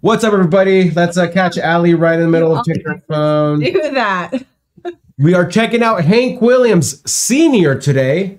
What's up, everybody? Let's uh, catch Ali right in the middle of checking her phone. Do that. We are checking out Hank Williams Senior today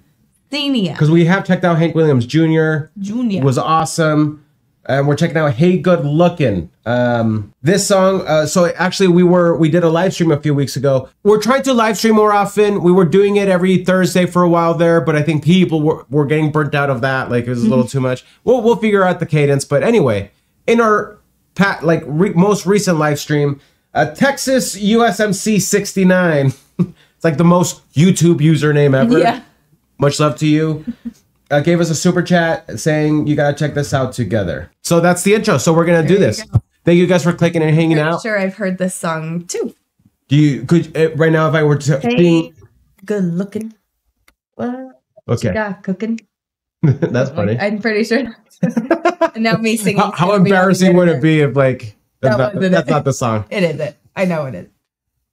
Senior. because we have checked out Hank Williams Jr. Junior. was awesome. And we're checking out Hey Good Looking. Um, this song, uh, so actually we were we did a live stream a few weeks ago. We're trying to live stream more often. We were doing it every Thursday for a while there, but I think people were, were getting burnt out of that. Like it was a little too much. We'll we'll figure out the cadence. But anyway, in our pat like re- most recent live stream, uh, Texas USMC 69. it's like the most YouTube username ever yeah. much love to you. Uh, gave us a super chat saying you gotta check this out together. So that's the intro. So we're gonna do There you this. go. Thank you guys for clicking and hanging I'm out. sure I've heard this song too. Do you could uh, right now if I were to Hey, sing? good looking. What you Okay, got cooking? that's funny. I'm pretty sure. and now me singing. How, how embarrassing would it be if like that's, That not, wasn't that's it. not the song? It isn't. I know it is.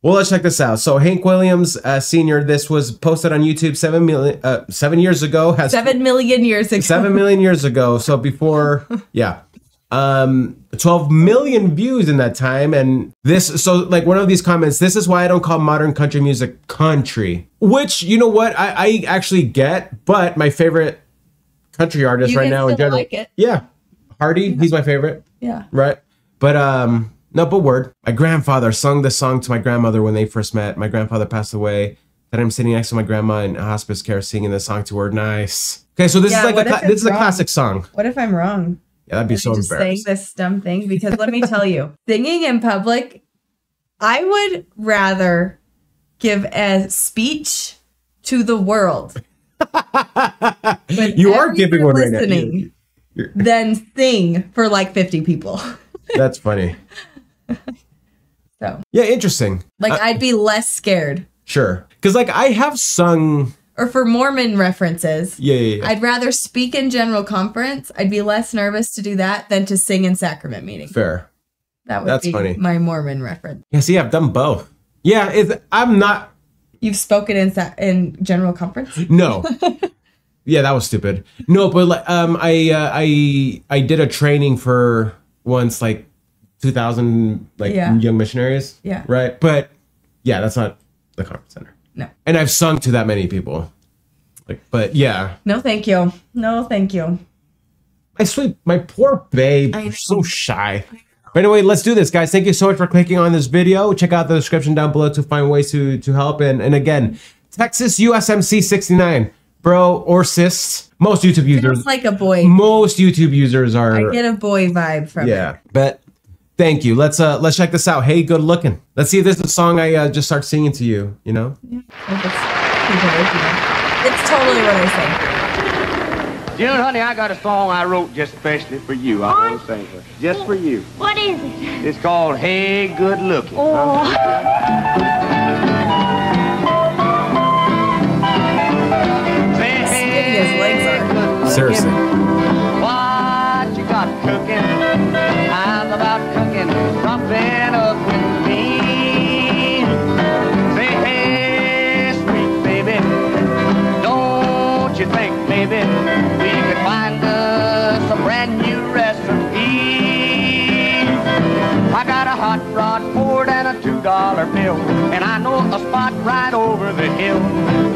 Well, let's check this out. So Hank Williams uh, Senior. This was posted on YouTube seven million uh, seven years ago. Has Seven million years ago. seven million years ago. So before, yeah, um, twelve million views in that time. And this, so like one of these comments, this is why I don't call modern country music country. Which you know what I, I actually get, but my favorite country artist You right now in general, like it. yeah, Hardy. He's my favorite, Yeah. right? But um, no, but word. My grandfather sung this song to my grandmother when they first met. My grandfather passed away. Then I'm sitting next to my grandma in hospice care singing this song to her. Nice. Okay, so this Yeah, is like a cla- this is a classic song. What if I'm wrong? Yeah, that'd be so just saying this dumb thing because let me tell you, singing in public, I would rather give a speech to the world. You are giving one right now. listening You- you're- Than sing for like 50 people. That's funny. So, Yeah, interesting. like, Uh, I'd be less scared. sure. Because like I have sung. Or for Mormon references, Yeah, yeah, yeah. I'd rather speak in general conference. I'd be less nervous to do that than to sing in sacrament meeting. Fair. That would That's be funny. my Mormon reference. Yeah, see, I've done both. Yeah, it's, I'm not. You've spoken in sa- in general conference. No. yeah, that was stupid. No, but like, um, I uh, I I did a training for once like 2,000 like Yeah. young missionaries. Yeah. Right, but yeah, that's not the conference center. No, And I've sung to that many people. Like, but yeah, no, thank you. No, thank you. My sweet, my poor babe. I You're so shy. But anyway, let's do this, guys. Thank you so much for clicking on this video. Check out the description down below to find ways to to help. And and again, Texas USMC 69, bro or sis. Most YouTube users, It's like a boy. most YouTube users are. I get a boy vibe from it. yeah, but thank you. Let's uh let's check this out. Hey, good looking. Let's see if this is a song I uh, just start singing to you. You know. If it's, it's totally what I say. You know, honey, I got a song I wrote just especially for you. I'm gonna sing for just for you. What is it? It's called Hey Good Looking. Oh, Say, Skinny his legs are. good looking. Seriously. Think, baby, we could find us a brand new recipe? I got a hot rod Ford and a two dollar bill, and I know a spot right over the hill.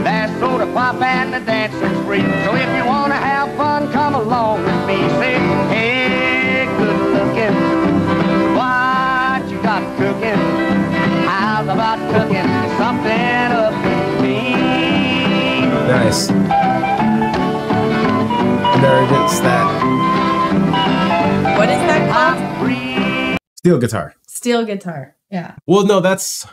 There's soda pop and the dancing's free. So if you wanna have fun, come along with me. Say, hey, good looking, what you got cooking? How's about cooking something up? Nice. There it is. That What is that called? Steel guitar. Steel guitar. Yeah. Well, no, that's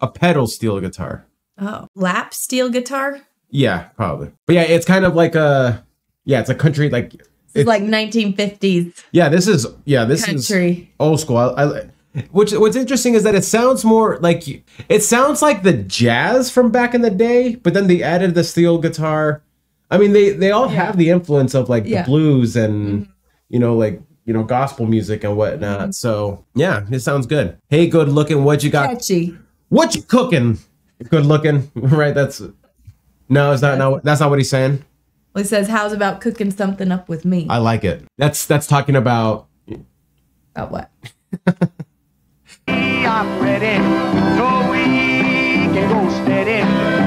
a pedal steel guitar. Oh, lap steel guitar. Yeah, probably. But yeah, it's kind of like a yeah, it's a country like It's like 1950s yeah. This is yeah, this is old school. I, I, which what's interesting is that it sounds more like it sounds like the jazz from back in the day, but then they added the steel guitar. I mean, they they all Yeah. have the influence of like Yeah. the blues and mm-hmm. you know like you know gospel music and whatnot. Mm-hmm. So yeah, it sounds good. Hey, good looking. What you got? Catchy. What you cooking? Good looking, right? That's no, it's not. No, that's not what he's saying. Well, he says, "How's about cooking something up with me?" I like it. That's that's talking about about what? I'm ready, so we can go steady.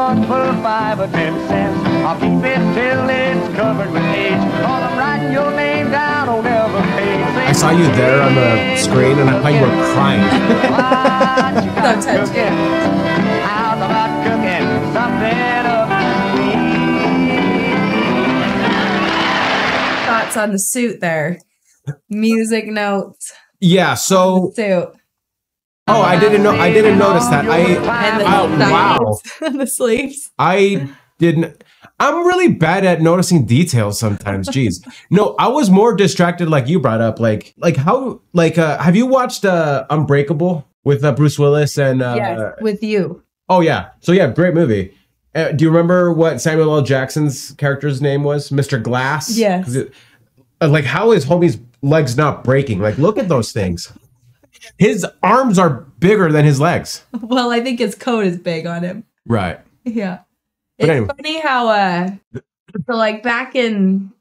One for five or ten cents. I'll keep it till it's covered with age. Cause I'm writing your name down on every page. I saw you there on the screen and I thought you were crying. What you Don't touch cooking? How's about cooking something up? Thoughts on the suit there? Music notes. Yeah, so Suit. Oh I didn't know I didn't notice that. I And the Oh, wow. and the sleeves. I didn't. I'm really bad at noticing details sometimes. Jeez. No, I was more distracted, like you brought up, like like how like uh have you watched uh Unbreakable with uh, Bruce Willis and uh yes, with you. oh yeah, so yeah, great movie. Uh, do you remember what Samuel L. Jackson's character's name was? Mr. Glass. Yes. it- uh, like how is homie's legs not breaking? Like look at those things. His arms are bigger than his legs. Well, I think his coat is big on him. Right. Yeah. But It's anyway. funny how uh so like back in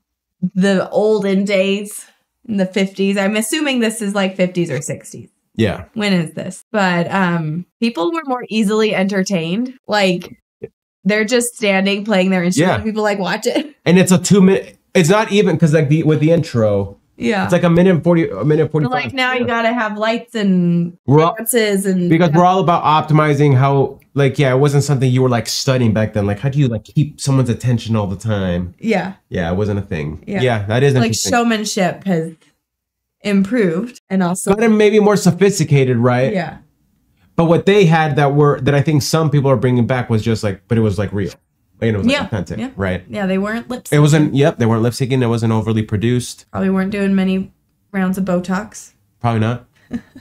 the olden days in the 50s, I'm assuming this is like 50s or 60s. Yeah. When is this? But um people were more easily entertained. Like they're just standing playing their instrument. Yeah. People like watch it. And it's a two minute. It's not even because like the with the intro, Yeah. it's like a minute and forty, a minute and forty But, like now you gotta have lights and dances and because we're all about optimizing how like yeah, it wasn't something you were like studying back then. Like how do you like keep someone's attention all the time? yeah. Yeah, it wasn't a thing. Yeah. Yeah, that is Like showmanship has improved and also Gotten maybe more sophisticated, right? yeah. But what they had that were that I think some people are bringing back was just like, but it was like real, like, it was like Yeah, authentic, yeah. right? Yeah, they weren't lips. It wasn't. Yep, they weren't lip syncing. It wasn't overly produced. Probably weren't doing many rounds of Botox. Probably not.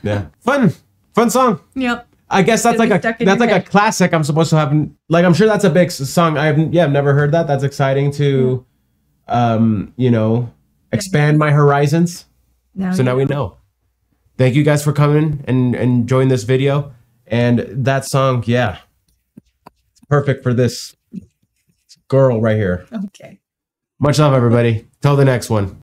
Yeah, fun, fun song. Yep. I guess that's like a that's like a classic. I'm supposed to have like I'm sure that's a big song. I haven't yeah I've never heard that. That's exciting to, um you know expand my horizons. Now So now we know. Thank you guys for coming and and enjoying this video. And that song, yeah, it's perfect for this girl right here. Okay. Much love, everybody. Till the next one.